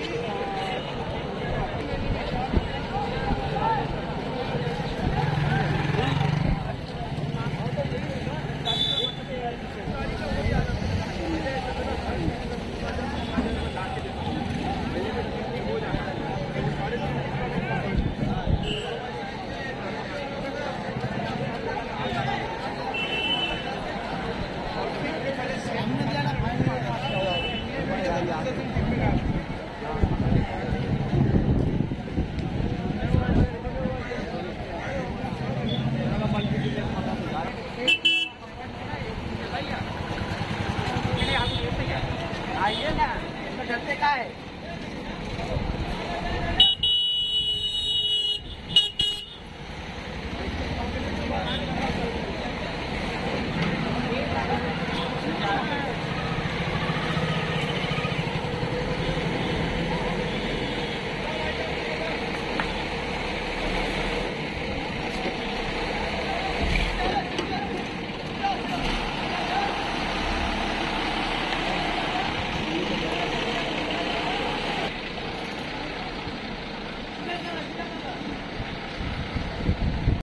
Yeah. 哎呀อะนะค 何?